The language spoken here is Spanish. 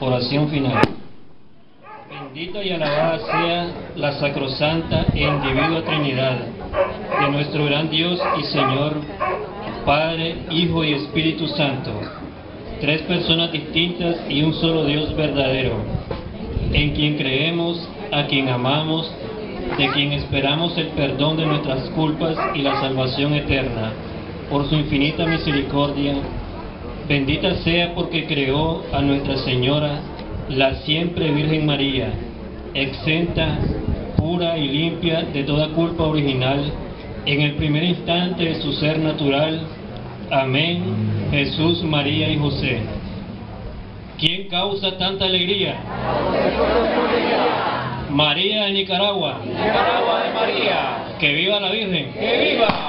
Oración final. Bendita y alabada sea la sacrosanta e individua Trinidad de nuestro gran Dios y Señor, Padre, Hijo y Espíritu Santo, tres personas distintas y un solo Dios verdadero, en quien creemos, a quien amamos, de quien esperamos el perdón de nuestras culpas y la salvación eterna, por su infinita misericordia. Bendita sea porque creó a Nuestra Señora, la siempre Virgen María, exenta, pura y limpia de toda culpa original, en el primer instante de su ser natural. Amén. Jesús, María y José. ¿Quién causa tanta alegría? María de Nicaragua. Nicaragua de María. Que viva la Virgen. ¡Que viva!